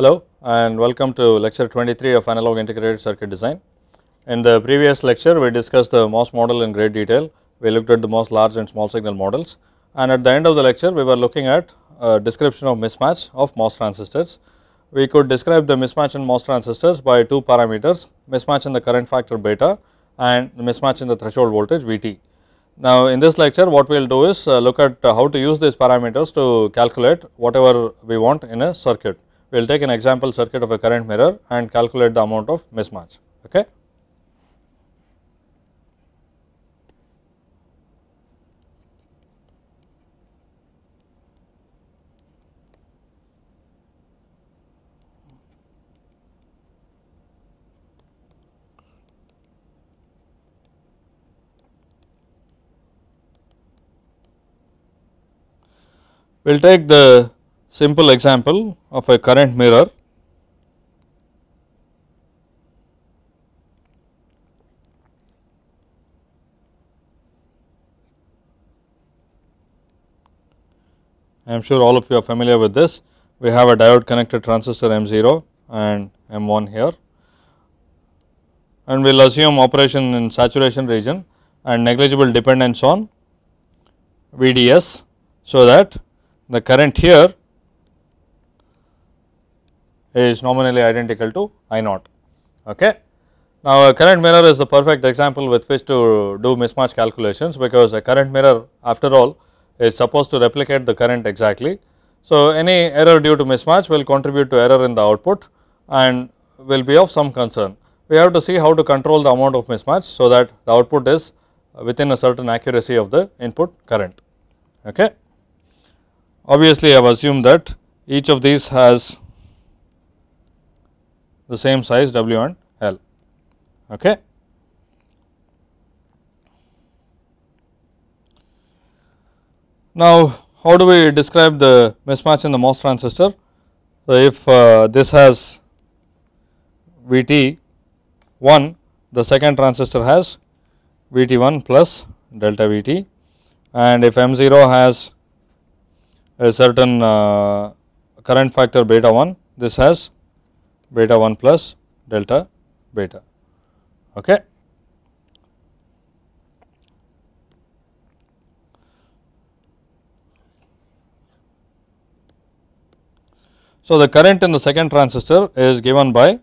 Hello and welcome to lecture 23 of analog integrated circuit design. In the previous lecture we discussed the MOS model in great detail. We looked at the MOS large and small signal models and at the end of the lecture we were looking at a description of mismatch of MOS transistors. We could describe the mismatch in MOS transistors by two parameters mismatch in the current factor beta and mismatch in the threshold voltage Vt. Now, in this lecture what we will do is uh, look at how to use these parameters to calculate whatever we want in a circuit. We will take an example circuit of a current mirror and calculate the amount of mismatch. Okay. We will take the simple example of a current mirror. I am sure all of you are familiar with this. We have a diode connected transistor M0 and M1 here and we will assume operation in saturation region and negligible dependence on VDS. So, that the current here is nominally identical to I naught. Okay. Now, a current mirror is the perfect example with which to do mismatch calculations, because a current mirror after all is supposed to replicate the current exactly. So, any error due to mismatch will contribute to error in the output and will be of some concern. We have to see how to control the amount of mismatch, so that the output is within a certain accuracy of the input current. Okay. Obviously, I have assumed that each of these has the same size W and L. Okay. Now, how do we describe the mismatch in the MOS transistor? So, if uh, this has V t 1, the second transistor has V t 1 plus delta V t and if M 0 has a certain uh, current factor beta 1, this has beta 1 plus delta beta. Okay. So, the current in the second transistor is given by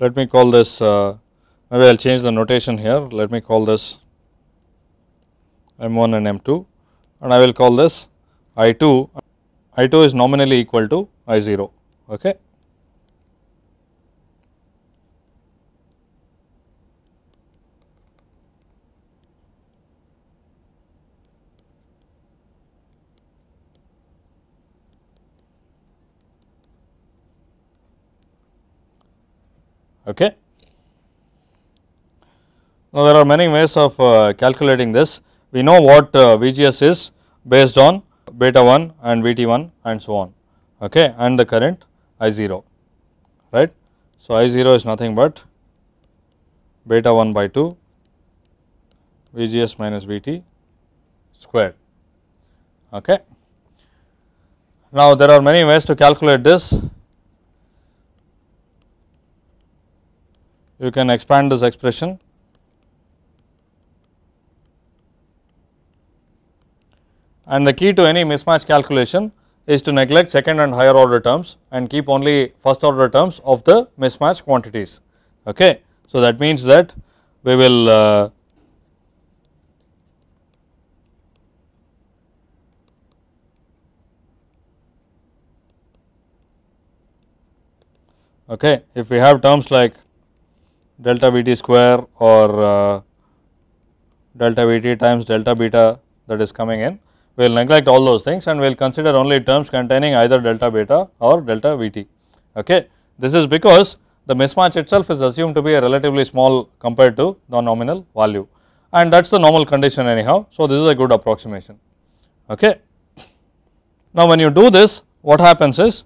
let me call this uh, maybe I will change the notation here let me call this M1 and M2 and I will call this I2 I2 is nominally equal to I0 okay Okay. Now, there are many ways of uh, calculating this. We know what uh, VGS is based on beta 1 and VT 1 and so on okay, and the current I 0 right. So, I 0 is nothing but beta 1 by 2 VGS minus VT squared. Okay. Now, there are many ways to calculate this you can expand this expression and the key to any mismatch calculation is to neglect second and higher order terms and keep only first order terms of the mismatch quantities. Okay. So, that means that we will uh, okay, if we have terms like delta V t square or uh, delta V t times delta beta that is coming in, we will neglect all those things and we will consider only terms containing either delta beta or delta V t. Okay. This is because the mismatch itself is assumed to be a relatively small compared to the nominal value and that is the normal condition anyhow. So, this is a good approximation. Okay. Now, when you do this what happens is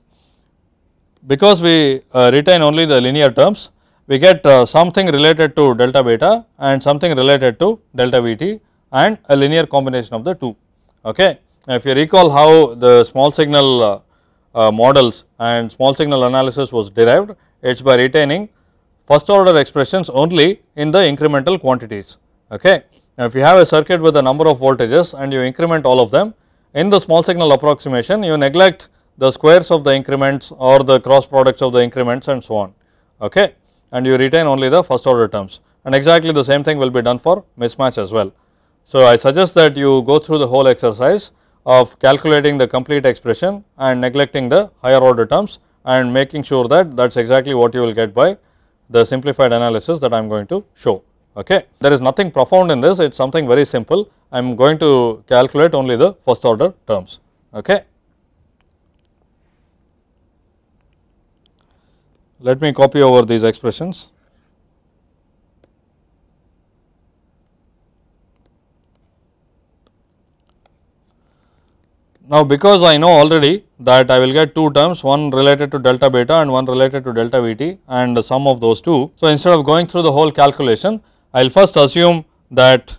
because we uh, retain only the linear terms we get uh, something related to delta beta and something related to delta Vt and a linear combination of the two. Okay. Now, if you recall how the small signal uh, uh, models and small signal analysis was derived, it is by retaining first order expressions only in the incremental quantities. Okay. Now, if you have a circuit with a number of voltages and you increment all of them in the small signal approximation you neglect the squares of the increments or the cross products of the increments and so on okay and you retain only the first order terms and exactly the same thing will be done for mismatch as well. So, I suggest that you go through the whole exercise of calculating the complete expression and neglecting the higher order terms and making sure that that is exactly what you will get by the simplified analysis that I am going to show. Okay. There is nothing profound in this, it is something very simple. I am going to calculate only the first order terms. Okay. Let me copy over these expressions. Now, because I know already that I will get two terms one related to delta beta and one related to delta Vt and the sum of those two. So, instead of going through the whole calculation I will first assume that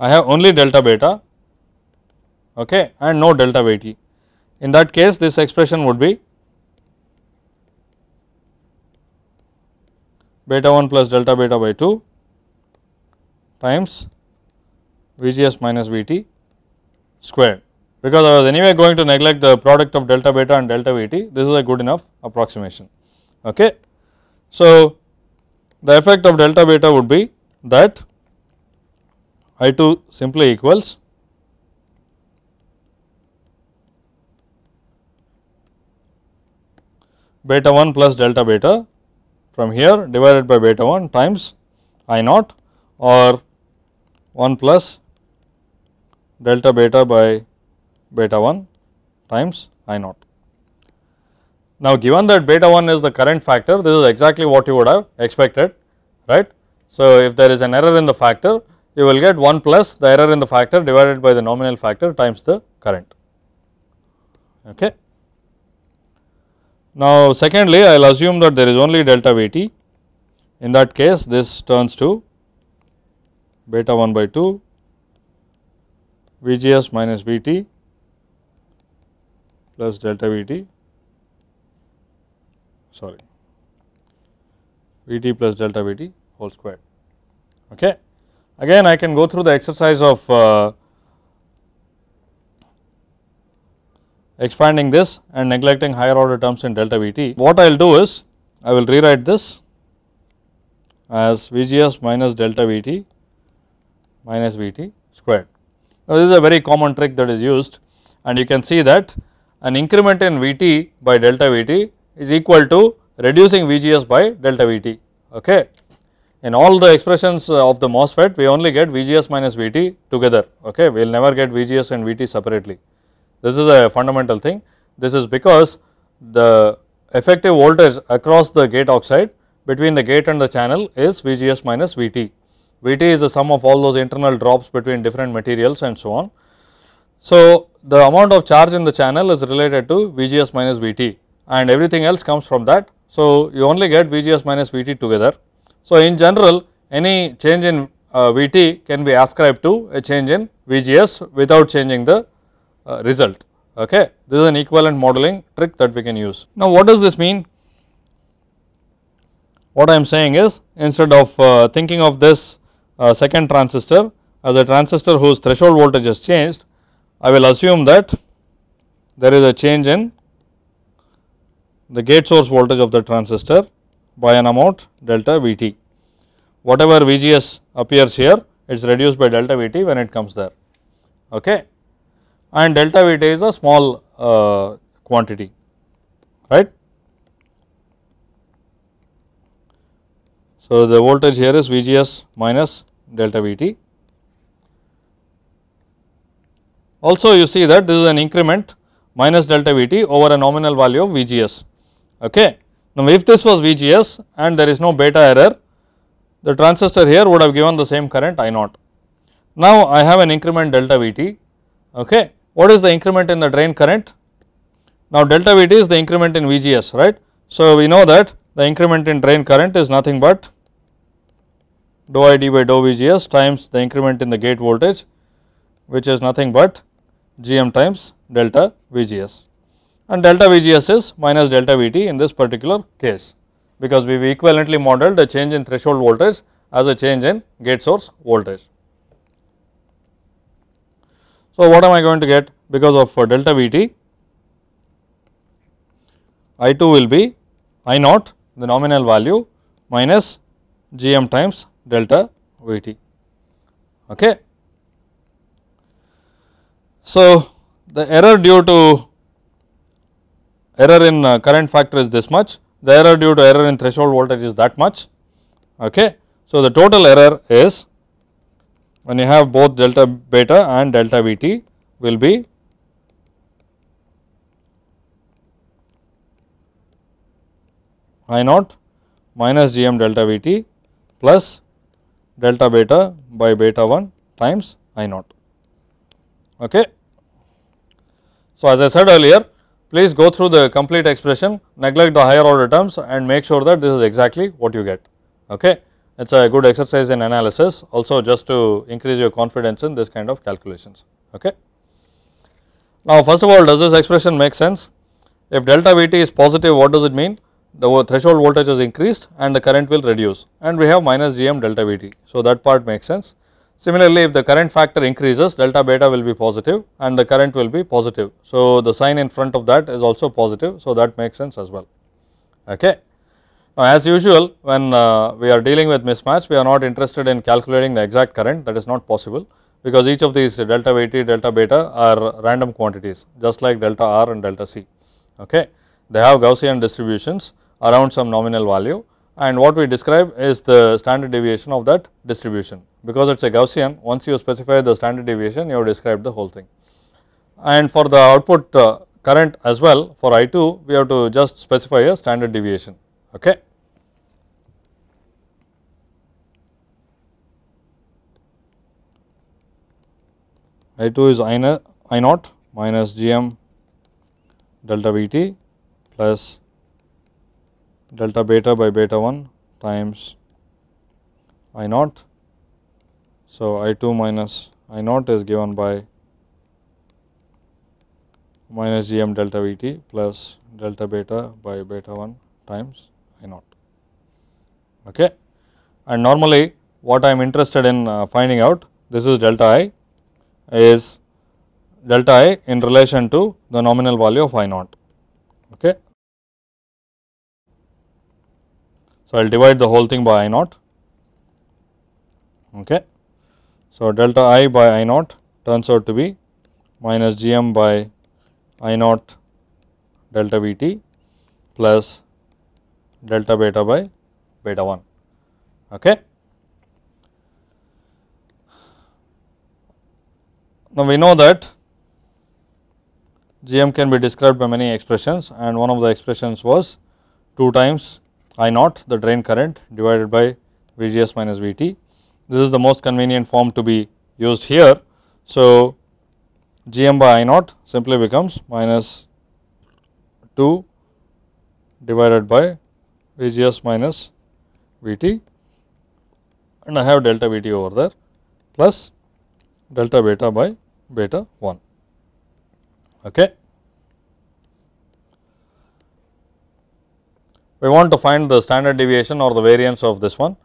I have only delta beta okay, and no delta Vt. In that case this expression would be beta 1 plus delta beta by 2 times Vgs minus Vt squared because I was anyway going to neglect the product of delta beta and delta Vt this is a good enough approximation. Okay. So, the effect of delta beta would be that I 2 simply equals beta 1 plus delta beta from here divided by beta 1 times I naught or 1 plus delta beta by beta 1 times I naught. Now, given that beta 1 is the current factor, this is exactly what you would have expected, right. So, if there is an error in the factor, you will get 1 plus the error in the factor divided by the nominal factor times the current. Okay. Now, secondly, I will assume that there is only delta Vt. In that case, this turns to beta 1 by 2 Vgs minus Vt plus delta Vt sorry Vt plus delta Vt whole square. Okay. Again I can go through the exercise of uh, expanding this and neglecting higher order terms in delta Vt. What I will do is I will rewrite this as Vgs minus delta Vt minus Vt squared. Now, this is a very common trick that is used and you can see that an increment in Vt by delta Vt is equal to reducing Vgs by delta Vt. Okay. In all the expressions of the MOSFET we only get Vgs minus Vt together, okay. we will never get Vgs and Vt separately. This is a fundamental thing. This is because the effective voltage across the gate oxide between the gate and the channel is Vgs minus Vt. Vt is the sum of all those internal drops between different materials and so on. So, the amount of charge in the channel is related to Vgs minus Vt and everything else comes from that. So, you only get Vgs minus Vt together. So, in general any change in uh, Vt can be ascribed to a change in Vgs without changing the uh, result. Okay. This is an equivalent modeling trick that we can use. Now, what does this mean? What I am saying is instead of uh, thinking of this uh, second transistor as a transistor whose threshold voltage has changed, I will assume that there is a change in the gate source voltage of the transistor by an amount delta Vt. Whatever Vgs appears here it is reduced by delta Vt when it comes there okay and delta Vt is a small uh, quantity right. So, the voltage here is Vgs minus delta Vt. Also you see that this is an increment minus delta Vt over a nominal value of Vgs. Okay. Now, if this was Vgs and there is no beta error, the transistor here would have given the same current I naught. Now, I have an increment delta Vt. Okay. What is the increment in the drain current? Now, delta Vt is the increment in Vgs, right. So, we know that the increment in drain current is nothing but dou I d by dou Vgs times the increment in the gate voltage which is nothing but Gm times delta VGS and delta VGS is minus delta VT in this particular case because we have equivalently modeled a change in threshold voltage as a change in gate source voltage. So, what am I going to get because of uh, delta VT? I 2 will be I naught the nominal value minus Gm times delta Vt. Okay. So, the error due to error in uh, current factor is this much, the error due to error in threshold voltage is that much. Okay. So, the total error is when you have both delta beta and delta Vt will be I naught minus Gm delta Vt plus delta beta by beta 1 times I naught. Okay. So, as I said earlier please go through the complete expression neglect the higher order terms and make sure that this is exactly what you get. Okay. It is a good exercise in analysis also just to increase your confidence in this kind of calculations. Okay. Now, first of all does this expression make sense? If delta Vt is positive what does it mean? The threshold voltage is increased and the current will reduce and we have minus Gm delta Vt. So, that part makes sense. Similarly, if the current factor increases delta beta will be positive and the current will be positive. So, the sign in front of that is also positive. So, that makes sense as well. Okay. Now, as usual when uh, we are dealing with mismatch we are not interested in calculating the exact current that is not possible because each of these delta Vt, delta beta are random quantities just like delta R and delta C. Okay. They have Gaussian distributions around some nominal value and what we describe is the standard deviation of that distribution because it is a Gaussian once you specify the standard deviation you have described the whole thing. And for the output uh, current as well for I 2 we have to just specify a standard deviation. Okay. I 2 is I, I naught minus Gm delta Vt plus delta beta by beta 1 times I naught. So, I 2 minus I naught is given by minus Gm delta Vt plus delta beta by beta 1 times I naught. Okay. And normally what I am interested in uh, finding out this is delta I is delta I in relation to the nominal value of I naught. Okay. So, I will divide the whole thing by I naught. Okay. So, delta I by I naught turns out to be minus G m by I naught delta V t plus delta beta by beta 1. Okay. Now, we know that G m can be described by many expressions and one of the expressions was 2 times I naught the drain current divided by V g s minus V t. This is the most convenient form to be used here. So, G m by I naught simply becomes minus 2 divided by V g s minus V t and I have delta V t over there plus delta beta by beta 1. Okay. we want to find the standard deviation or the variance of this one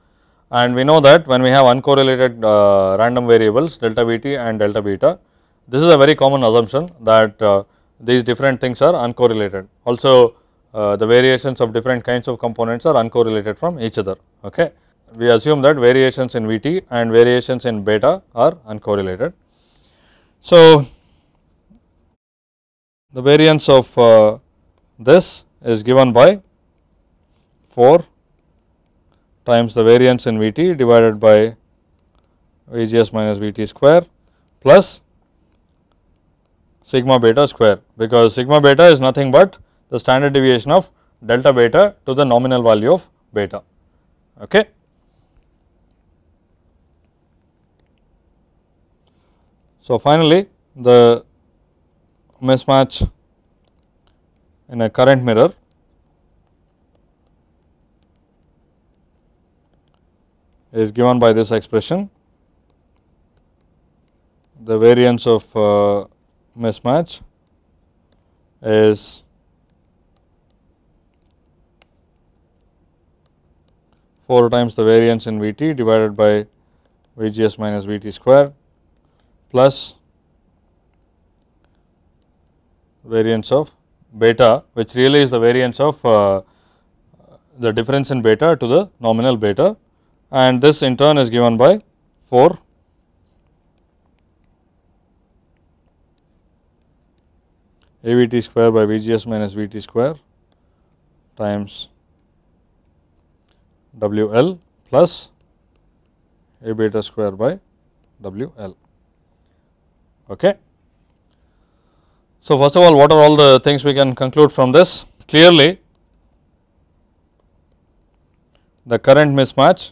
and we know that when we have uncorrelated uh, random variables delta Vt and delta beta, this is a very common assumption that uh, these different things are uncorrelated. Also uh, the variations of different kinds of components are uncorrelated from each other. Okay. We assume that variations in Vt and variations in beta are uncorrelated. So, the variance of uh, this is given by 4 times the variance in V t divided by V g s minus V t square plus sigma beta square because sigma beta is nothing but the standard deviation of delta beta to the nominal value of beta. Okay. So, finally, the mismatch in a current mirror is given by this expression. The variance of uh, mismatch is four times the variance in V t divided by V g s minus V t square plus variance of beta which really is the variance of uh, the difference in beta to the nominal beta and this in turn is given by 4 AVT square by VGS minus VT square times WL plus A beta square by WL. Okay. So, first of all what are all the things we can conclude from this? Clearly the current mismatch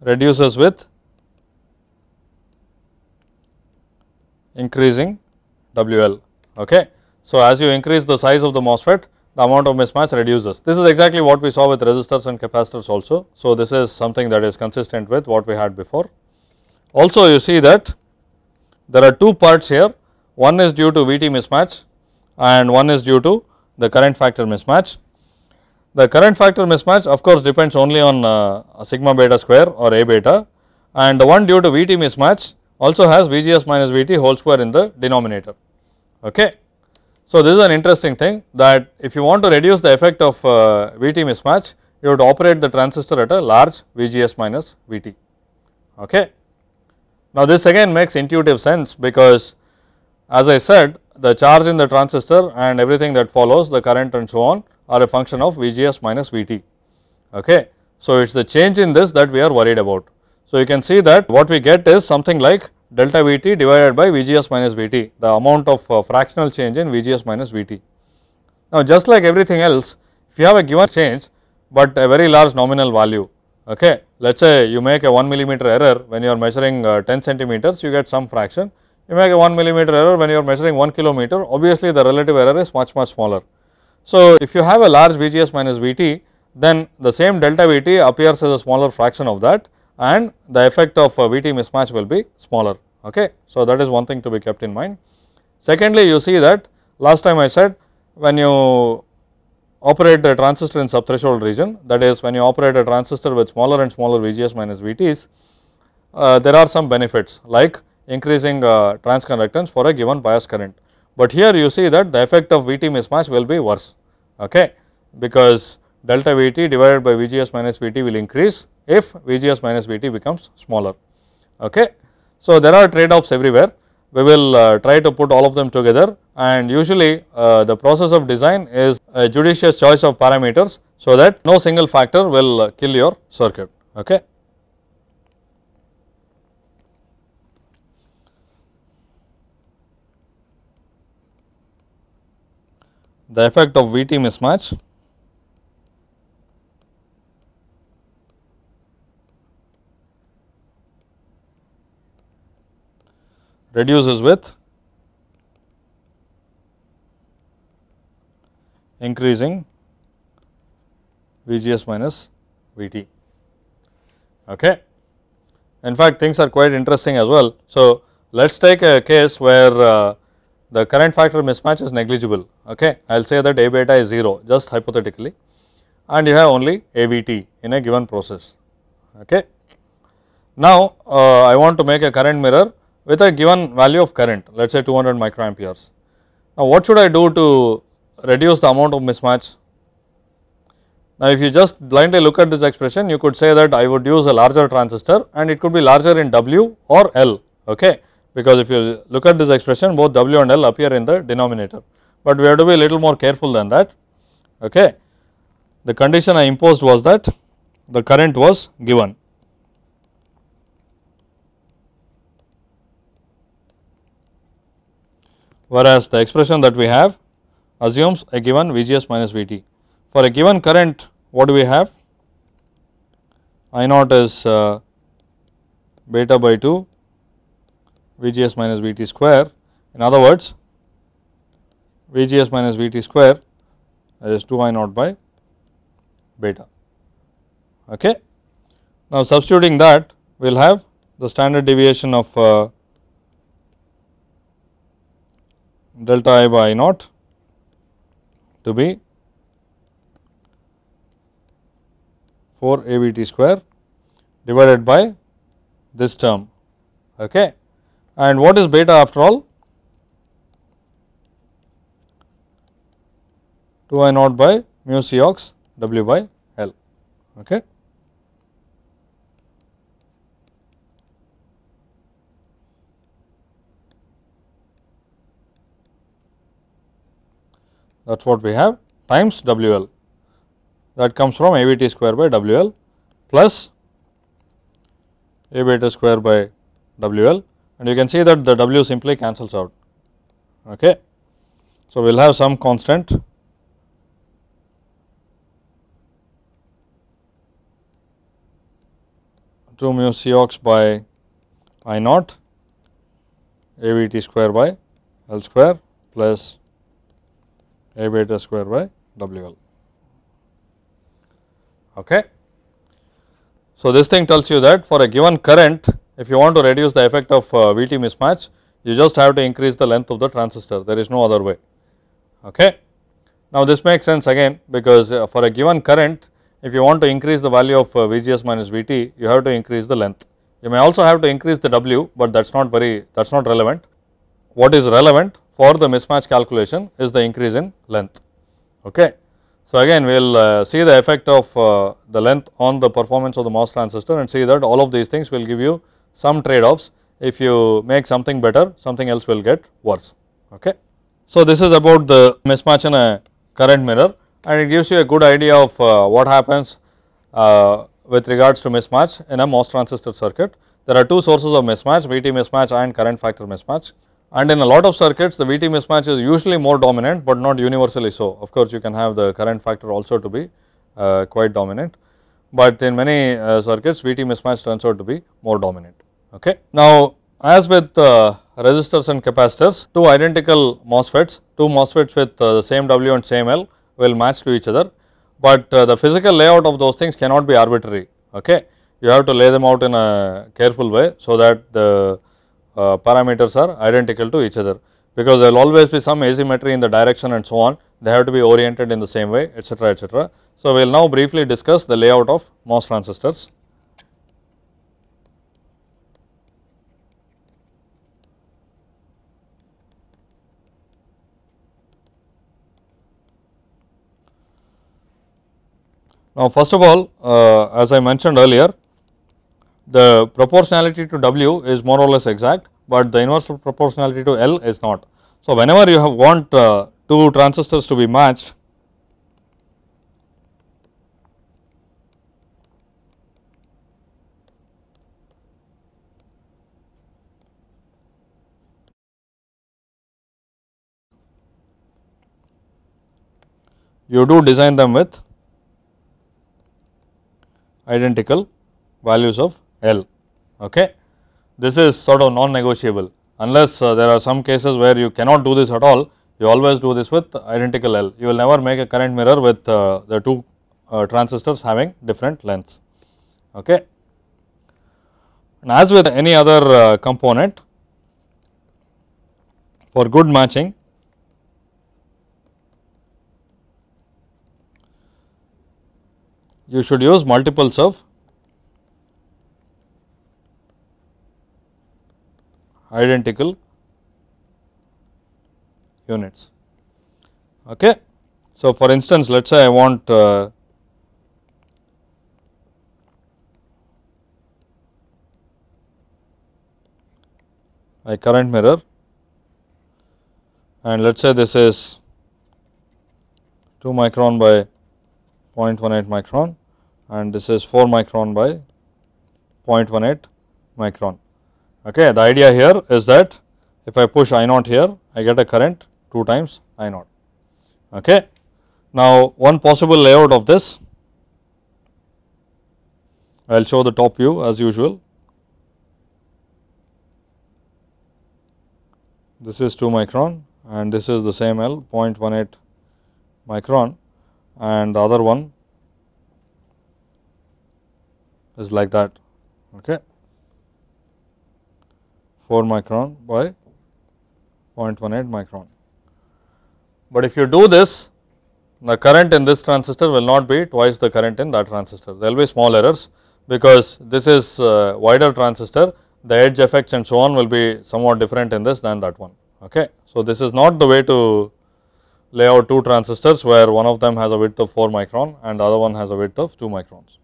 reduces with increasing WL. Okay. So, as you increase the size of the MOSFET the amount of mismatch reduces. This is exactly what we saw with resistors and capacitors also. So, this is something that is consistent with what we had before. Also you see that there are two parts here one is due to VT mismatch and one is due to the current factor mismatch. The current factor mismatch of course depends only on uh, sigma beta square or A beta and the one due to VT mismatch also has VGS minus VT whole square in the denominator. Okay. So, this is an interesting thing that if you want to reduce the effect of uh, VT mismatch you would operate the transistor at a large VGS minus VT. Okay. Now, this again makes intuitive sense because as I said the charge in the transistor and everything that follows the current and so on are a function of VGS minus VT. Okay. So, it is the change in this that we are worried about. So, you can see that what we get is something like delta Vt divided by Vgs minus Vt the amount of uh, fractional change in Vgs minus Vt. Now, just like everything else if you have a given change, but a very large nominal value okay. let us say you make a 1 millimeter error when you are measuring uh, 10 centimeters you get some fraction you make a 1 millimeter error when you are measuring 1 kilometer obviously the relative error is much much smaller. So, if you have a large Vgs minus Vt then the same delta Vt appears as a smaller fraction of that and the effect of uh, Vt mismatch will be smaller. Okay. So, that is one thing to be kept in mind. Secondly, you see that last time I said when you operate a transistor in subthreshold region that is when you operate a transistor with smaller and smaller VGS minus VTs, uh, there are some benefits like increasing uh, transconductance for a given bias current. But here you see that the effect of VT mismatch will be worse okay, because delta VT divided by VGS minus VT will increase if VGS minus VT becomes smaller. Okay. So, there are trade offs everywhere we will uh, try to put all of them together and usually uh, the process of design is a judicious choice of parameters so that no single factor will uh, kill your circuit. Okay. The effect of VT mismatch reduces with increasing VGS minus VT. Okay. In fact, things are quite interesting as well. So, let us take a case where uh, the current factor mismatch is negligible. Okay. I will say that A beta is 0 just hypothetically and you have only AVT in a given process. Okay. Now, uh, I want to make a current mirror with a given value of current let us say 200 microamperes. Now, what should I do to reduce the amount of mismatch? Now, if you just blindly look at this expression you could say that I would use a larger transistor and it could be larger in W or L okay because if you look at this expression both W and L appear in the denominator, but we have to be a little more careful than that okay. The condition I imposed was that the current was given whereas the expression that we have assumes a given VGS minus VT. For a given current what do we have? I naught is uh, beta by 2 VGS minus VT square. In other words, VGS minus VT square is 2 I naught by beta. Okay. Now, substituting that we will have the standard deviation of uh, delta I by I naught to be 4 AVT square divided by this term. Okay. And what is beta after all? 2 I naught by mu C ox W by L. Okay. that is what we have times W L that comes from A V T square by W L plus A beta square by W L and you can see that the W simply cancels out. Okay. So, we will have some constant two mu C ox by I naught A V T square by L square plus a beta square by W L. Okay. So, this thing tells you that for a given current, if you want to reduce the effect of uh, VT mismatch, you just have to increase the length of the transistor, there is no other way. Okay. Now, this makes sense again because uh, for a given current, if you want to increase the value of uh, VGS minus VT, you have to increase the length. You may also have to increase the W, but that is not very that is not relevant. What is relevant for the mismatch calculation is the increase in length. Okay. So, again we will uh, see the effect of uh, the length on the performance of the MOS transistor and see that all of these things will give you some trade offs. If you make something better, something else will get worse. Okay. So, this is about the mismatch in a current mirror and it gives you a good idea of uh, what happens uh, with regards to mismatch in a MOS transistor circuit. There are two sources of mismatch, VT mismatch and current factor mismatch and in a lot of circuits the VT mismatch is usually more dominant, but not universally so. Of course, you can have the current factor also to be uh, quite dominant, but in many uh, circuits VT mismatch turns out to be more dominant. Okay. Now, as with uh, resistors and capacitors, two identical MOSFETs, two MOSFETs with uh, the same W and same L will match to each other, but uh, the physical layout of those things cannot be arbitrary. Okay. You have to lay them out in a careful way, so that the uh, parameters are identical to each other because there will always be some asymmetry in the direction and so on they have to be oriented in the same way etc etc. So, we will now briefly discuss the layout of MOS transistors. Now, first of all uh, as I mentioned earlier the proportionality to W is more or less exact, but the inverse proportionality to L is not. So, whenever you have want uh, two transistors to be matched, you do design them with identical values of L. Okay. This is sort of non-negotiable unless uh, there are some cases where you cannot do this at all, you always do this with identical L. You will never make a current mirror with uh, the two uh, transistors having different lengths. Okay. And as with any other uh, component, for good matching, you should use multiples of identical units. Okay. So, for instance, let us say I want uh, a current mirror and let us say this is 2 micron by 0.18 micron and this is 4 micron by 0.18 micron. Okay. The idea here is that if I push I naught here, I get a current 2 times I naught. Okay. Now, one possible layout of this, I will show the top view as usual. This is 2 micron and this is the same L 0.18 micron and the other one is like that. Okay. 4 micron by 0.18 micron. but if you do this the current in this transistor will not be twice the current in that transistor. There will be small errors because this is wider transistor the edge effects and so on will be somewhat different in this than that one. Okay. So, this is not the way to lay out two transistors where one of them has a width of 4 micron and the other one has a width of 2 microns.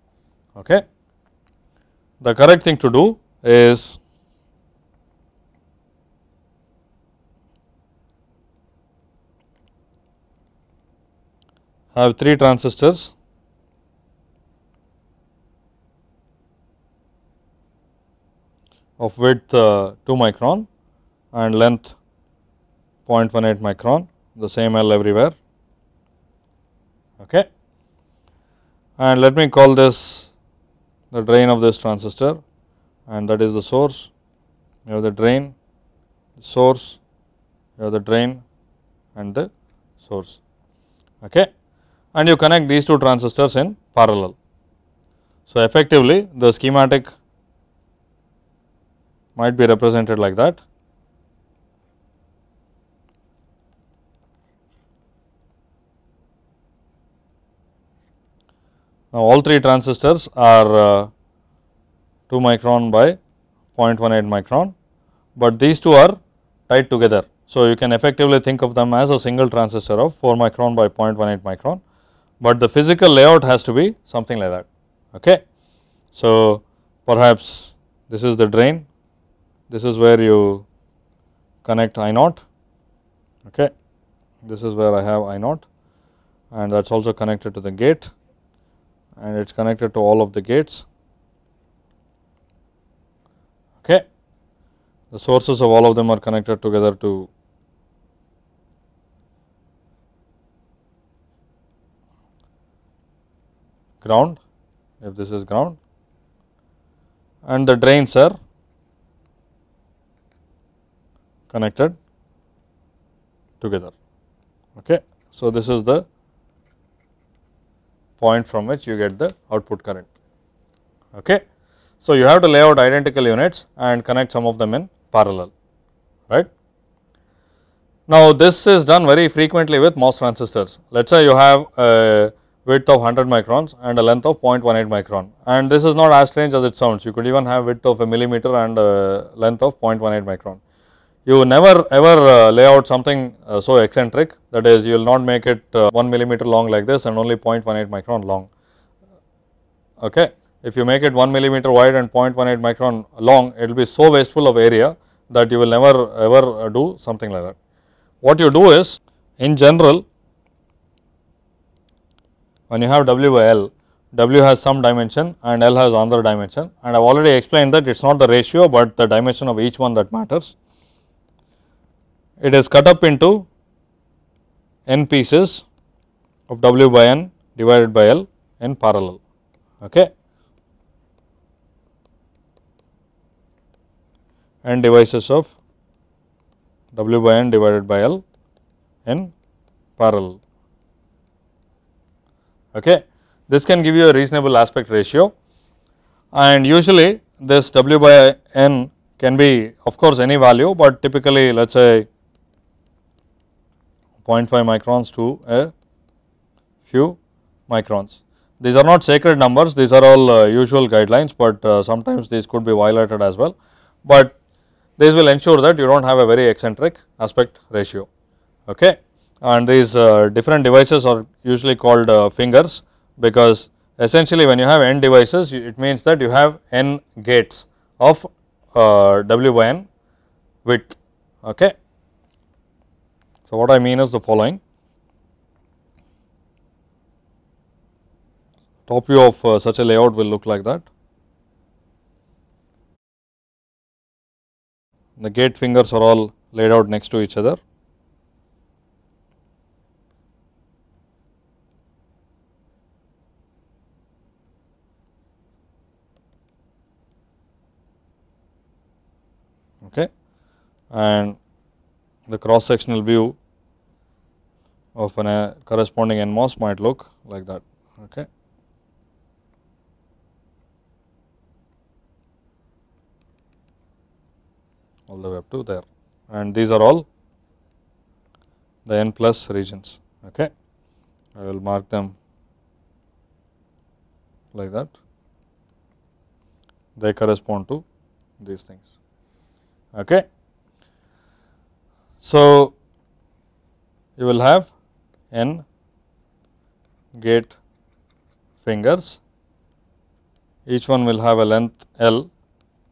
Okay. The correct thing to do is have 3 transistors of width uh, 2 micron and length 0.18 micron the same L everywhere. Okay. And let me call this the drain of this transistor and that is the source. You have the drain, source, you have the drain and the source. Okay. And you connect these two transistors in parallel. So, effectively the schematic might be represented like that. Now, all three transistors are uh, 2 micron by 0.18 micron, but these two are tied together. So, you can effectively think of them as a single transistor of 4 micron by 0.18 micron, but the physical layout has to be something like that. Okay. So, perhaps this is the drain, this is where you connect I naught, okay. this is where I have I naught and that is also connected to the gate and it is connected to all of the gates. Okay. The sources of all of them are connected together to ground if this is ground and the drains are connected together. Okay. So, this is the point from which you get the output current. Okay. So, you have to lay out identical units and connect some of them in parallel, right. Now, this is done very frequently with MOS transistors. Let us say you have a width of 100 microns and a length of 0.18 micron and this is not as strange as it sounds. You could even have width of a millimeter and a length of 0.18 micron. You never ever uh, lay out something uh, so eccentric that is you will not make it uh, 1 millimeter long like this and only 0.18 micron long. Okay. If you make it 1 millimeter wide and 0.18 micron long, it will be so wasteful of area that you will never ever do something like that. What you do is in general when you have W by L, W has some dimension and L has another dimension and I have already explained that it is not the ratio, but the dimension of each one that matters it is cut up into n pieces of W by n divided by L in parallel. Okay. n devices of W by n divided by L in parallel. Okay. This can give you a reasonable aspect ratio and usually this W by n can be of course any value, but typically let us say 0.5 microns to a few microns. These are not sacred numbers, these are all uh, usual guidelines, but uh, sometimes these could be violated as well, but this will ensure that you do not have a very eccentric aspect ratio. Okay. And these uh, different devices are usually called uh, fingers, because essentially when you have n devices, it means that you have n gates of uh, W by n width. Okay. So, what I mean is the following top view of uh, such a layout will look like that. The gate fingers are all laid out next to each other. Okay. And the cross sectional view of a uh, corresponding NMOS might look like that. Okay. all the way up to there and these are all the n plus regions. Okay. I will mark them like that. They correspond to these things. Okay. So, you will have n gate fingers, each one will have a length L,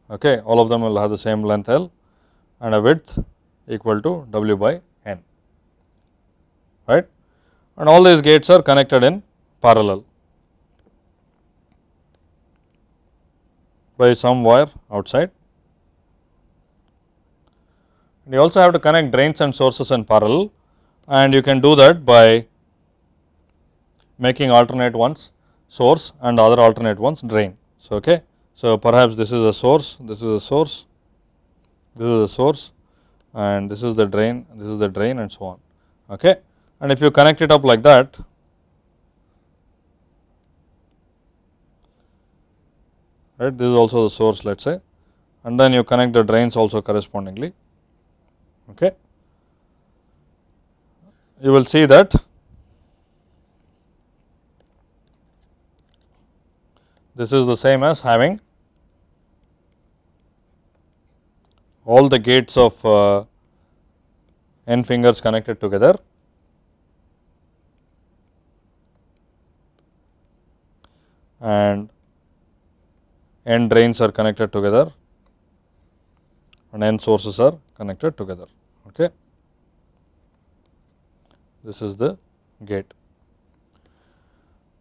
okay. all of them will have the same length L and a width equal to W by n, right. And all these gates are connected in parallel by some wire outside. And you also have to connect drains and sources in parallel and you can do that by making alternate ones source and other alternate ones drain. So, okay. So, perhaps this is a source, this is a source, this is a source and this is the drain, this is the drain and so on. Okay. And if you connect it up like that, right, this is also the source let us say and then you connect the drains also correspondingly. Okay. You will see that this is the same as having all the gates of uh, n fingers connected together and n drains are connected together and n sources are connected together. Okay. This is the gate.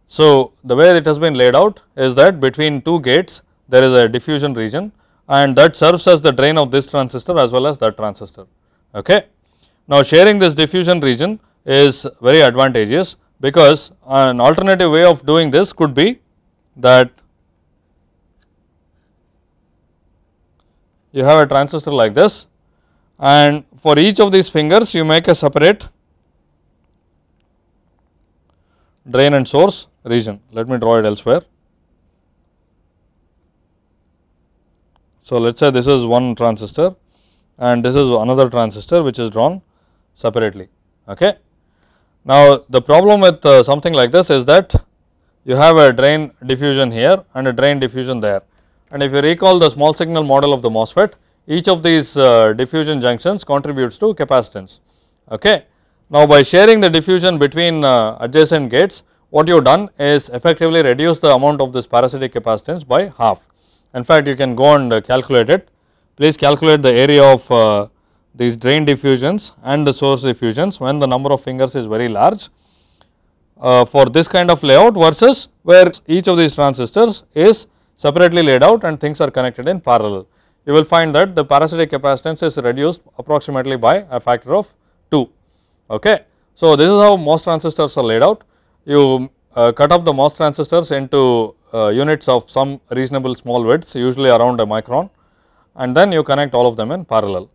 So, the way it has been laid out is that between two gates there is a diffusion region and that serves as the drain of this transistor as well as that transistor. Okay. Now, sharing this diffusion region is very advantageous because an alternative way of doing this could be that you have a transistor like this and for each of these fingers you make a separate drain and source region. Let me draw it elsewhere. So, let us say this is one transistor and this is another transistor which is drawn separately. Okay. Now, the problem with uh, something like this is that you have a drain diffusion here and a drain diffusion there. And if you recall the small signal model of the MOSFET, each of these uh, diffusion junctions contributes to capacitance. Okay. Now, by sharing the diffusion between uh, adjacent gates, what you have done is effectively reduce the amount of this parasitic capacitance by half. In fact, you can go and uh, calculate it. Please calculate the area of uh, these drain diffusions and the source diffusions when the number of fingers is very large uh, for this kind of layout versus where each of these transistors is separately laid out and things are connected in parallel. You will find that the parasitic capacitance is reduced approximately by a factor of 2. Okay. So, this is how MOS transistors are laid out you uh, cut up the MOS transistors into uh, units of some reasonable small widths usually around a micron and then you connect all of them in parallel.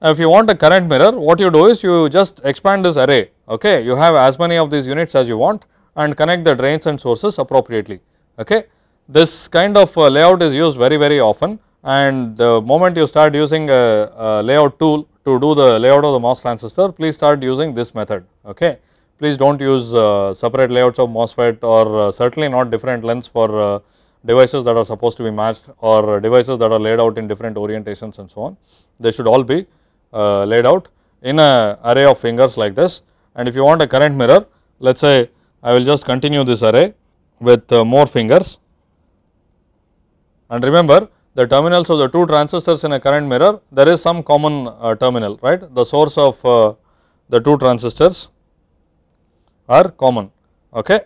Now, if you want a current mirror what you do is you just expand this array okay you have as many of these units as you want and connect the drains and sources appropriately okay. This kind of uh, layout is used very very often and the moment you start using a, a layout tool to do the layout of the MOS transistor please start using this method okay? Please do not use uh, separate layouts of MOSFET or uh, certainly not different lengths for uh, devices that are supposed to be matched or devices that are laid out in different orientations and so on. They should all be uh, laid out in a array of fingers like this. And if you want a current mirror let us say I will just continue this array with uh, more fingers. And remember the terminals of the two transistors in a current mirror there is some common uh, terminal right the source of the two transistors are common. Okay.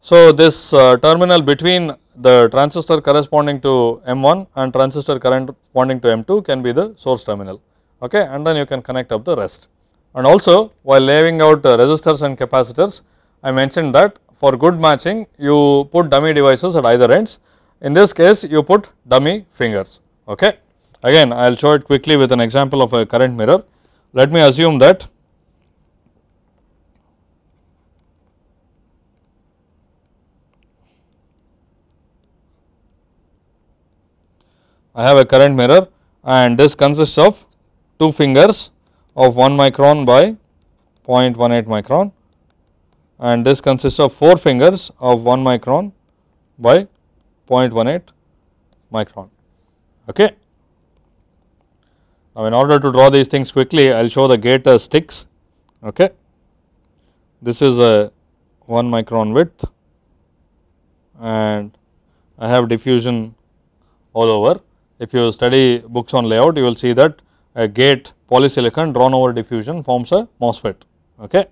So, this uh, terminal between the transistor corresponding to M1 and transistor corresponding to M2 can be the source terminal okay, and then you can connect up the rest. And also while laying out uh, resistors and capacitors I mentioned that for good matching you put dummy devices at either ends in this case you put dummy fingers okay. Again I will show it quickly with an example of a current mirror. Let me assume that I have a current mirror and this consists of two fingers of 1 micron by 0.18 micron and this consists of 4 fingers of 1 micron by 0.18 micron. Okay. Now, in order to draw these things quickly, I will show the gate as sticks. Okay. This is a 1 micron width and I have diffusion all over. If you study books on layout, you will see that a gate polysilicon drawn over diffusion forms a MOSFET. Okay.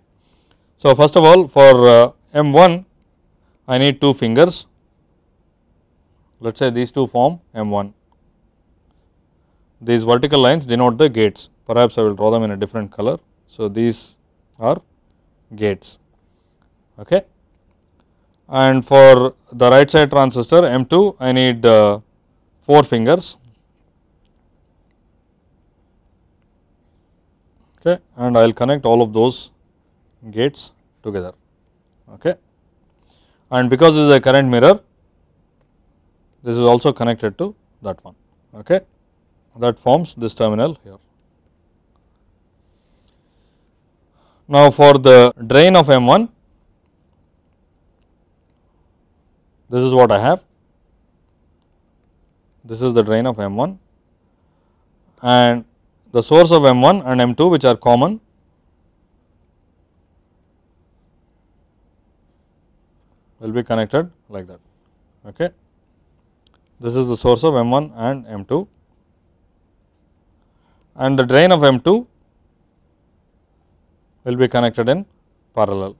So, first of all for uh, M1 I need two fingers let us say these two form M1 these vertical lines denote the gates perhaps I will draw them in a different color. So, these are gates okay. and for the right side transistor M2 I need uh, 4 fingers okay, and I will connect all of those gates together. Okay. And because this is a current mirror, this is also connected to that one. Okay. That forms this terminal here. Now, for the drain of M1, this is what I have. This is the drain of M1 and the source of M1 and M2 which are common will be connected like that. Okay. This is the source of M1 and M2 and the drain of M2 will be connected in parallel.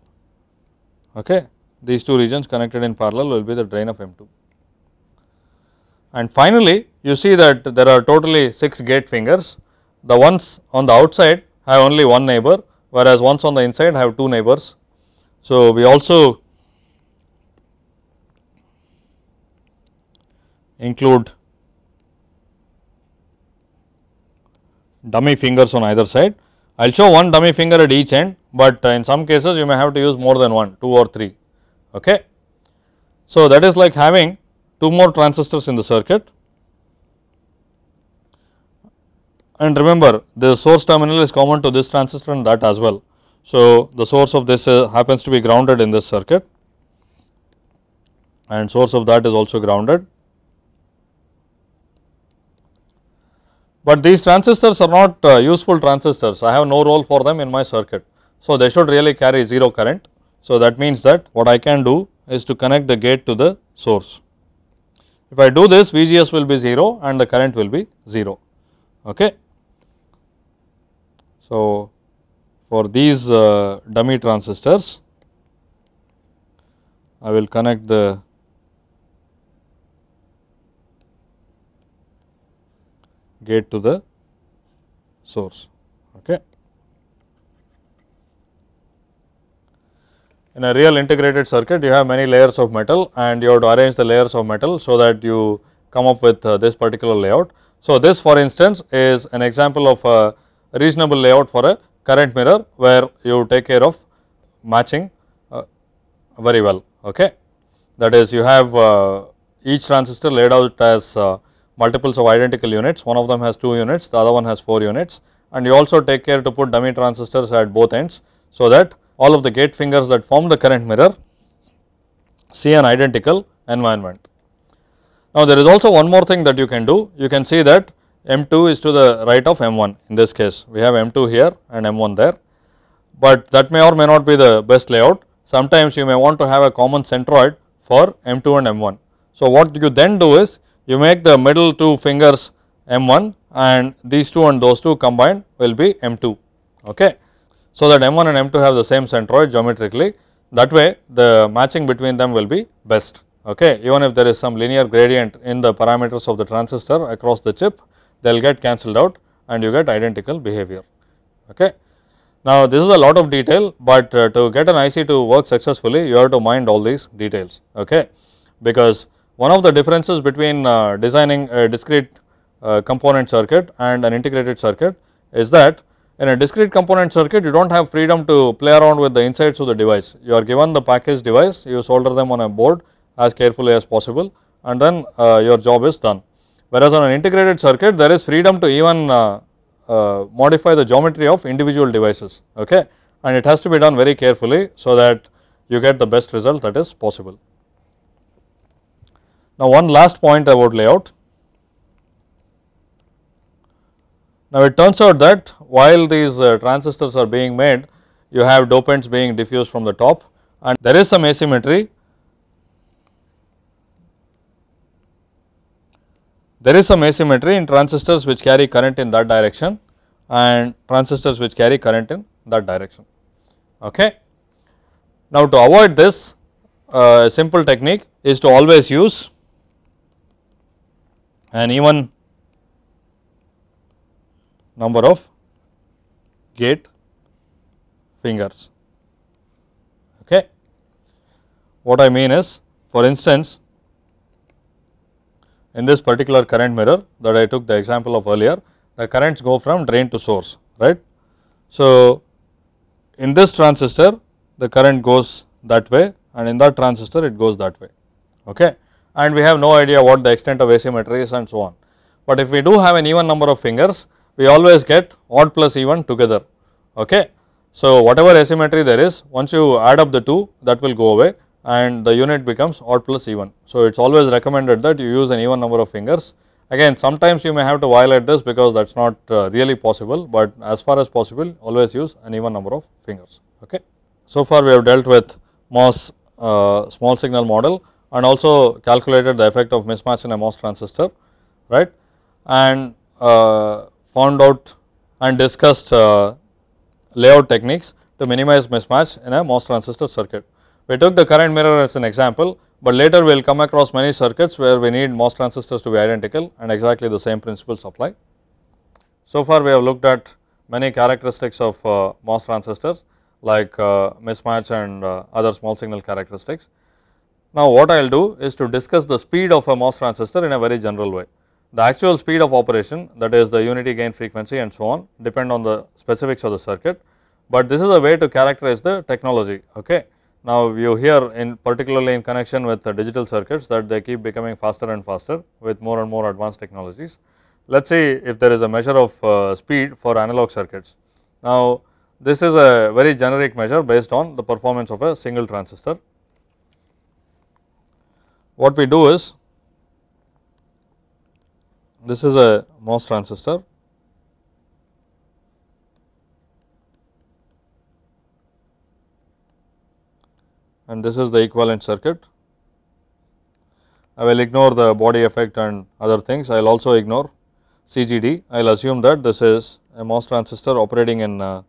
Okay. These two regions connected in parallel will be the drain of M2. And finally, you see that there are totally 6 gate fingers. The ones on the outside have only one neighbor, whereas ones on the inside have two neighbors. So, we also include dummy fingers on either side. I will show one dummy finger at each end, but in some cases you may have to use more than one, 2 or 3. Okay. So, that is like having 2 more transistors in the circuit and remember the source terminal is common to this transistor and that as well. So, the source of this uh, happens to be grounded in this circuit and source of that is also grounded but these transistors are not uh, useful transistors, I have no role for them in my circuit. So, they should really carry 0 current. So, that means that what I can do is to connect the gate to the source. If I do this VGS will be 0 and the current will be 0. Okay. So, for these uh, dummy transistors I will connect the gate to the source. Okay. In a real integrated circuit, you have many layers of metal and you have to arrange the layers of metal, so that you come up with uh, this particular layout. So, this for instance is an example of a reasonable layout for a current mirror, where you take care of matching uh, very well. Okay. That is you have uh, each transistor laid out as uh, multiples of identical units, one of them has 2 units, the other one has 4 units and you also take care to put dummy transistors at both ends. So, that all of the gate fingers that form the current mirror see an identical environment. Now, there is also one more thing that you can do, you can see that M2 is to the right of M1 in this case, we have M2 here and M1 there, but that may or may not be the best layout. Sometimes you may want to have a common centroid for M2 and M1. So, what you then do is you make the middle two fingers M1 and these two and those two combined will be M2. Okay. So, that M1 and M2 have the same centroid geometrically that way the matching between them will be best. Okay. Even if there is some linear gradient in the parameters of the transistor across the chip they will get cancelled out and you get identical behavior. Okay. Now, this is a lot of detail, but uh, to get an IC to work successfully you have to mind all these details okay, because one of the differences between uh, designing a discrete uh, component circuit and an integrated circuit is that in a discrete component circuit you do not have freedom to play around with the insides of the device. You are given the package device, you solder them on a board as carefully as possible and then uh, your job is done. Whereas on an integrated circuit there is freedom to even uh, uh, modify the geometry of individual devices okay and it has to be done very carefully, so that you get the best result that is possible. Now, one last point about layout. Now, it turns out that while these uh, transistors are being made, you have dopants being diffused from the top and there is some asymmetry. There is some asymmetry in transistors which carry current in that direction and transistors which carry current in that direction. Okay. Now, to avoid this, uh, a simple technique is to always use an even number of gate fingers. Okay. What I mean is for instance, in this particular current mirror that I took the example of earlier, the currents go from drain to source, right. So, in this transistor the current goes that way and in that transistor it goes that way, okay. And we have no idea what the extent of asymmetry is and so on. But if we do have an even number of fingers, we always get odd plus even together. Okay. So, whatever asymmetry there is once you add up the two that will go away and the unit becomes odd plus even. So, it is always recommended that you use an even number of fingers. Again sometimes you may have to violate this because that is not uh, really possible, but as far as possible always use an even number of fingers. Okay. So far we have dealt with MOS uh, small signal model and also calculated the effect of mismatch in a MOS transistor right and uh, found out and discussed uh, layout techniques to minimize mismatch in a MOS transistor circuit. We took the current mirror as an example, but later we will come across many circuits where we need MOS transistors to be identical and exactly the same principles apply. So far we have looked at many characteristics of uh, MOS transistors like uh, mismatch and uh, other small signal characteristics. Now what I will do is to discuss the speed of a MOS transistor in a very general way. The actual speed of operation that is the unity gain frequency and so on depend on the specifics of the circuit, but this is a way to characterize the technology. Okay. Now you hear in particularly in connection with digital circuits that they keep becoming faster and faster with more and more advanced technologies. Let us see if there is a measure of uh, speed for analog circuits. Now this is a very generic measure based on the performance of a single transistor. What we do is this is a MOS transistor. and this is the equivalent circuit. I will ignore the body effect and other things, I will also ignore CGD. I will assume that this is a MOS transistor operating in uh,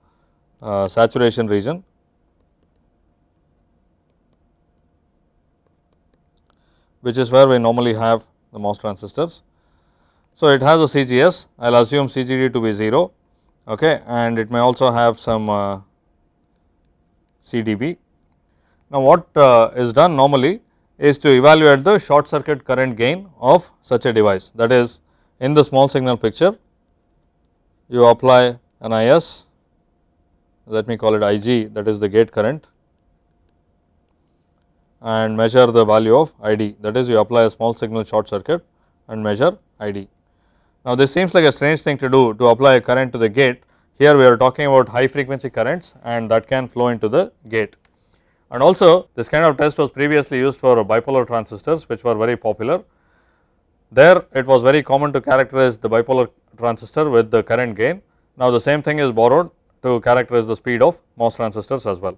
uh, saturation region. Which is where we normally have the MOS transistors. So, it has a CGS, I will assume CGD to be 0 okay, and it may also have some uh, CDB. Now, what uh, is done normally is to evaluate the short circuit current gain of such a device that is in the small signal picture you apply an IS let me call it IG that is the gate current and measure the value of ID that is you apply a small signal short circuit and measure ID. Now, this seems like a strange thing to do to apply a current to the gate. Here we are talking about high frequency currents and that can flow into the gate. And also this kind of test was previously used for bipolar transistors which were very popular. There it was very common to characterize the bipolar transistor with the current gain. Now the same thing is borrowed to characterize the speed of MOS transistors as well.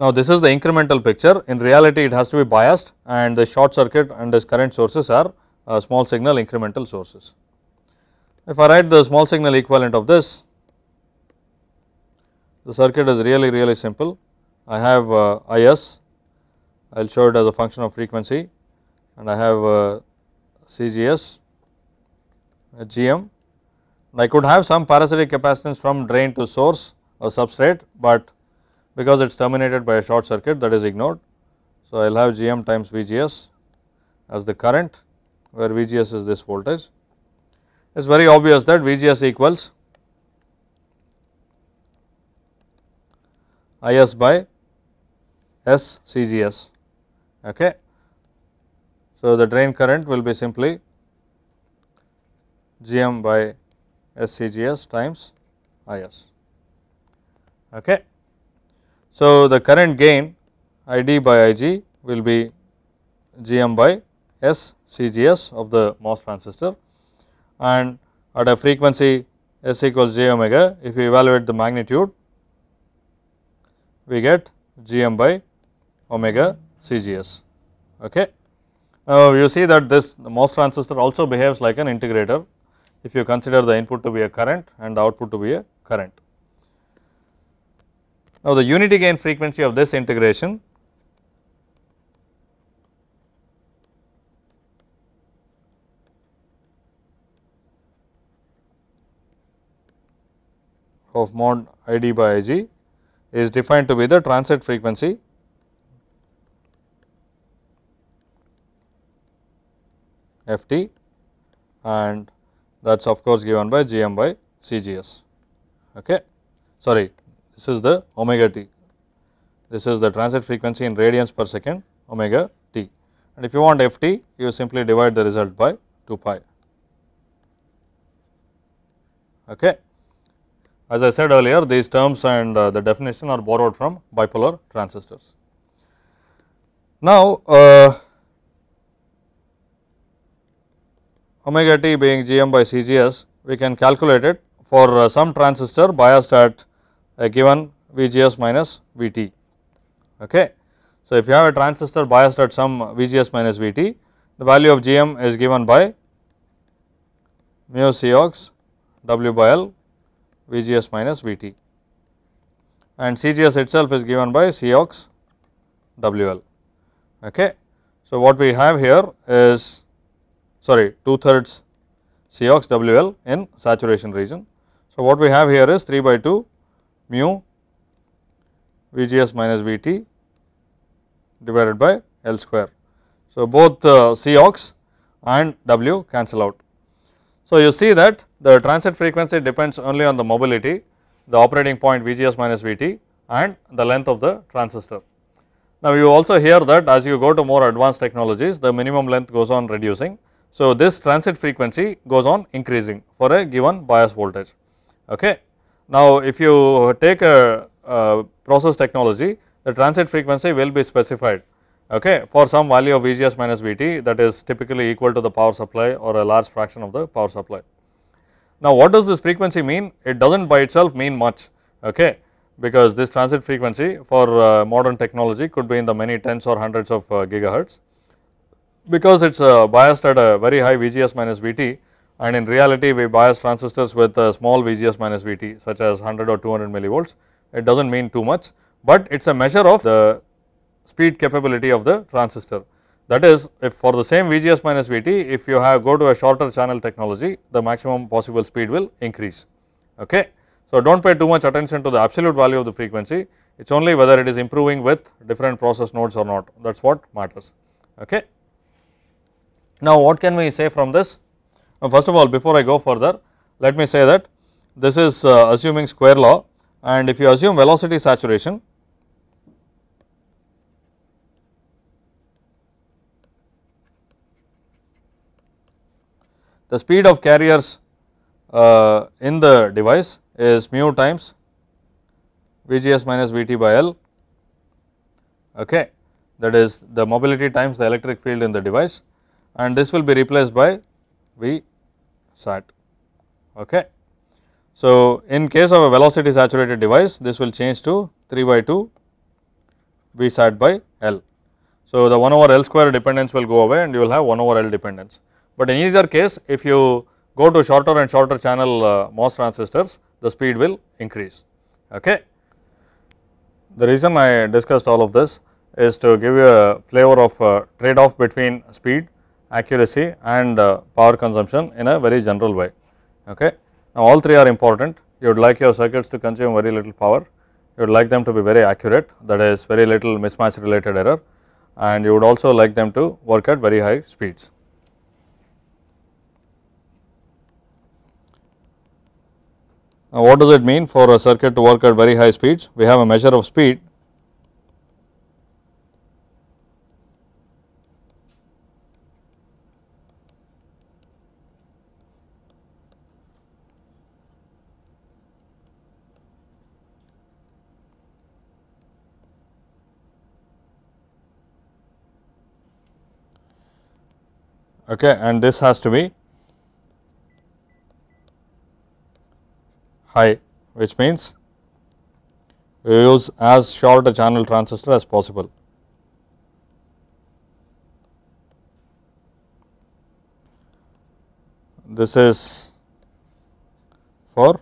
Now this is the incremental picture. In reality it has to be biased and the short circuit and this current sources are uh, small signal incremental sources. If I write the small signal equivalent of this the circuit is really really simple. I have uh, IS I will show it as a function of frequency. And I have uh, CGS GM I could have some parasitic capacitance from drain to source or substrate, but because it is terminated by a short circuit that is ignored. So, I will have Gm times Vgs as the current where Vgs is this voltage. It is very obvious that Vgs equals Is by S Cgs. Okay. So, the drain current will be simply Gm by SCGS times IS. Okay. So, the current gain ID by IG will be GM by S CGS of the MOS transistor and at a frequency S equals j omega if we evaluate the magnitude we get GM by omega CGS. Okay. Now, you see that this MOS transistor also behaves like an integrator if you consider the input to be a current and the output to be a current. Now, the unity gain frequency of this integration of mod ID by Ig is defined to be the transit frequency Ft and that is of course given by Gm by Cgs. Okay. Sorry, this is the omega t. This is the transit frequency in radians per second omega t. And if you want Ft, you simply divide the result by 2 pi. Okay. As I said earlier, these terms and uh, the definition are borrowed from bipolar transistors. Now, uh, omega t being Gm by Cgs, we can calculate it for uh, some transistor biased at Uh, given VGS minus VT. Okay. So, if you have a transistor biased at some VGS minus VT, the value of Gm is given by mu Cox W by L VGS minus VT and CGS itself is given by Cox WL. Okay. So, what we have here is sorry 2 thirds Cox WL in saturation region. So, what we have here is 3 by 2 mu VGS minus VT divided by L square. So, both uh, Cox and W cancel out. So, you see that the transit frequency depends only on the mobility, the operating point VGS minus VT and the length of the transistor. Now, you also hear that as you go to more advanced technologies, the minimum length goes on reducing so, this transit frequency goes on increasing for a given bias voltage. Okay. Now, if you take a, a process technology, the transit frequency will be specified okay, for some value of VGS minus VT that is typically equal to the power supply or a large fraction of the power supply. Now, what does this frequency mean? It does not by itself mean much okay, because this transit frequency for uh, modern technology could be in the many tens or hundreds of uh, gigahertz because it is uh, biased at a very high VGS minus VT and in reality we bias transistors with a small VGS minus VT such as 100 or 200 millivolts, it does not mean too much, but it is a measure of the speed capability of the transistor. That is if for the same VGS minus VT if you have go to a shorter channel technology the maximum possible speed will increase. Okay. So, do not pay too much attention to the absolute value of the frequency, it is only whether it is improving with different process nodes or not that is what matters. Okay. Now, what can we say from this? Now, first of all before I go further let me say that this is uh, assuming square law. And if you assume velocity saturation the speed of carriers uh, in the device is mu times VGS minus VT by L. Okay? That is the mobility times the electric field in the device. And this will be replaced by V sat. Okay. So, in case of a velocity saturated device this will change to 3 by 2 V sat by L. So, the 1 over L square dependence will go away and you will have 1 over L dependence, but in either case if you go to shorter and shorter channel uh, MOS transistors the speed will increase. Okay. The reason I discussed all of this is to give you a flavor of uh, trade off between speed accuracy and uh, power consumption in a very general way. Okay. Now, all three are important you would like your circuits to consume very little power, you would like them to be very accurate that is very little mismatch related error and you would also like them to work at very high speeds. Now, what does it mean for a circuit to work at very high speeds? We have a measure of speed okay, and this has to be high which means we use as short a channel transistor as possible. This is for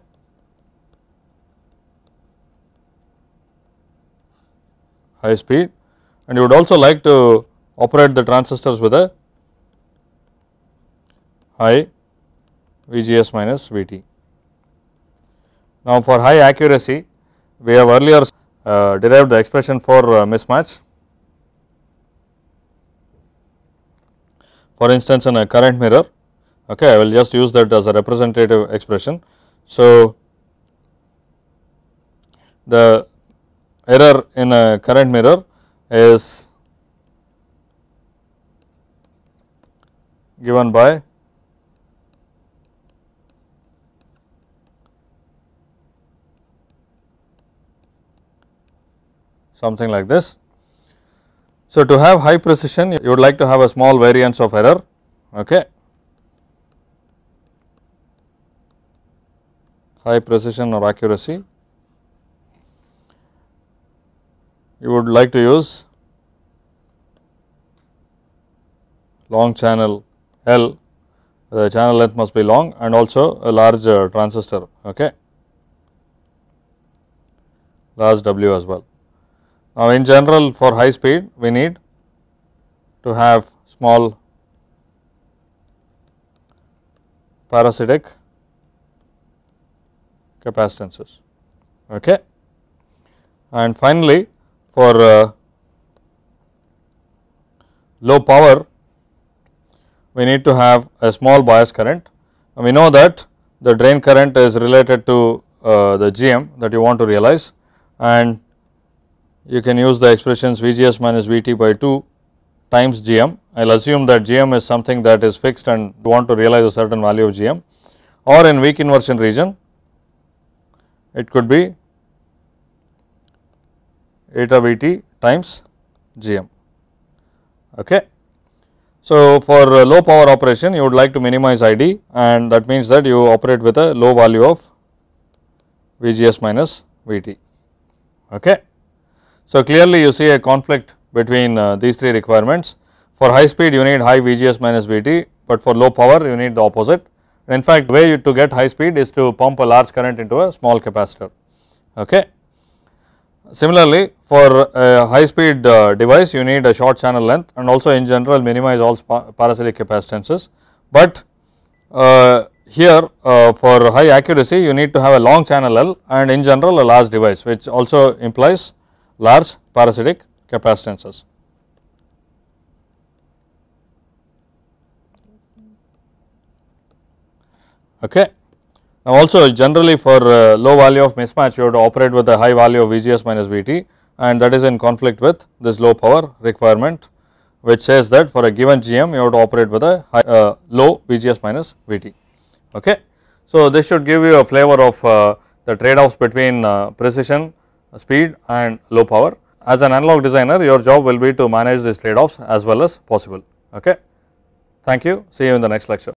high speed and you would also like to operate the transistors with a high VGS minus VT. Now, for high accuracy we have earlier uh, derived the expression for uh, mismatch. For instance, in a current mirror, okay, I will just use that as a representative expression. So, the error in a current mirror is given by something like this. So, to have high precision you would like to have a small variance of error. Okay. high precision or accuracy you would like to use long channel L the channel length must be long and also a large uh, transistor okay large W as well. Now, in general for high speed we need to have small parasitic capacitances. Okay. And finally, for uh, low power we need to have a small bias current. And we know that the drain current is related to uh, the GM that you want to realize and you can use the expressions VGS minus VT by 2 times GM. I will assume that GM is something that is fixed and want to realize a certain value of GM or in weak inversion region it could be eta Vt times Gm. Okay. So, for low power operation you would like to minimize ID and that means that you operate with a low value of Vgs minus Vt. Okay. So, clearly you see a conflict between uh, these three requirements. For high speed you need high Vgs minus Vt, but for low power you need the opposite. In fact, way to get high speed is to pump a large current into a small capacitor. Okay. Similarly, for a high speed uh, device you need a short channel length and also in general minimize all parasitic capacitances, but uh, here uh, for high accuracy you need to have a long channel L and in general a large device which also implies large parasitic capacitances. Okay. Now, also generally for uh, low value of mismatch you have to operate with a high value of VGS minus VT and that is in conflict with this low power requirement which says that for a given GM you have to operate with a high, uh, low VGS minus VT. Okay. So, this should give you a flavor of uh, the trade offs between uh, precision, speed and low power. As an analog designer your job will be to manage these trade offs as well as possible. Okay. Thank you. See you in the next lecture.